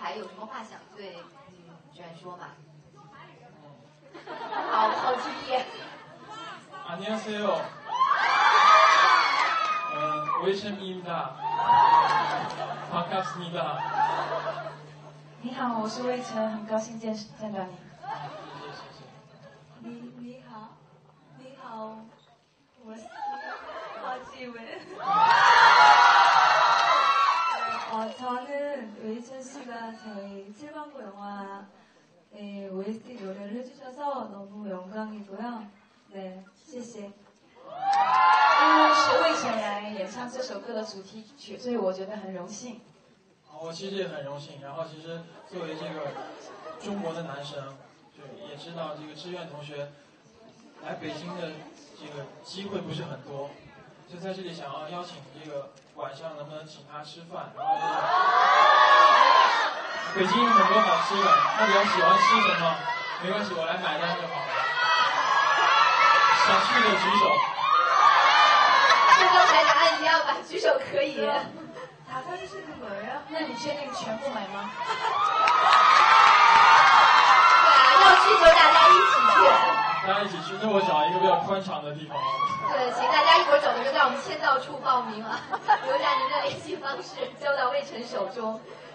台有什么话想对嗯居然说吗？好好敬业。 안녕하세요. 어, 웨이천입니다. 반갑습니다. 你好，我是魏晨，很高兴见见到你。谢谢谢谢。你你好，你好，我是하지웬. 저희 7번구 영화의 OST 노래를 해주셔서 너무 영광이고요. 네, 谢谢.因为是魏晨来演唱这首歌的主题曲，所以我觉得很荣幸。啊我其实也很荣幸。然后其实作为这个中国的男生，对，也知道这个志愿同学来北京的这个机会不是很多，就在这里想要邀请这个晚上能不能请他吃饭，然后这个 北京有很多好吃的，那比较喜欢吃什么？没关系，我来买单就好了。想去的举手。跟刚才答案一样吧，举手可以。打算去哪门呀？那你确定全部买吗？大家一起去，那我找一个比较宽敞的地方。对，请大家一会儿走的时候在我们签到处报名啊，留下您的联系方式交到魏晨手中。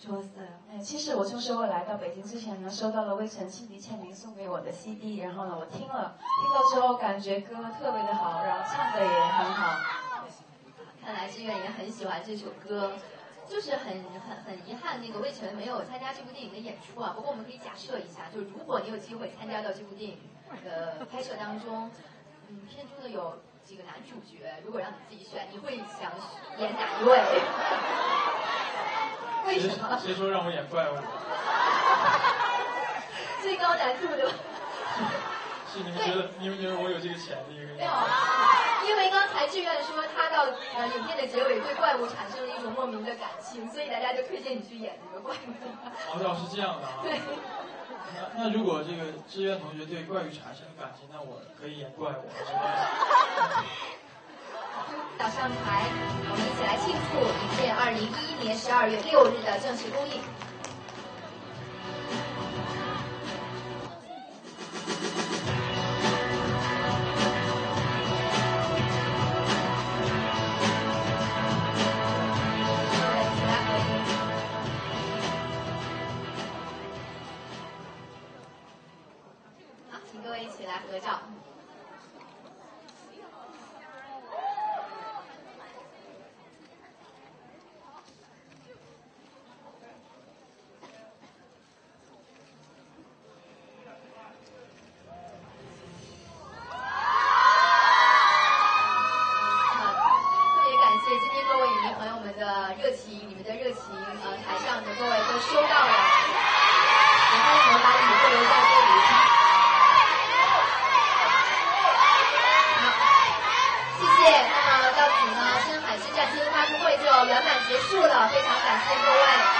说呃，其实我就是我来到北京之前呢，收到了魏晨亲笔签名送给我的 CD，然后呢，我听了，听了之后感觉歌特别的好，然后唱的也很好。看来志愿也很喜欢这首歌，就是很很很遗憾，那个魏晨没有参加这部电影的演出啊。不过我们可以假设一下，就是如果你有机会参加到这部电影的拍摄当中，嗯，片中的有几个男主角，如果让你自己选，你会想演哪一位？为谁什么？谁说让我演怪物？最高难度的。是你们觉得你们觉得我有这个潜力？没有，因为刚才志愿说他到呃影片的结尾对怪物产生了一种莫名的感情，所以大家就推荐你去演这个怪物。哦，要是这样的啊。对。那那如果这个志愿同学对怪物产生了感情，那我可以演怪物。到上台，我们一起来庆祝影片二零一一年十二月六日的正式公映。好，请各位一起来合照。热情，你们的热情，呃，台上的各位都收到了，也欢迎们把你们留在这里。好，谢谢。那么到此呢，深海之战之发布会就圆满结束了，非常感谢各位。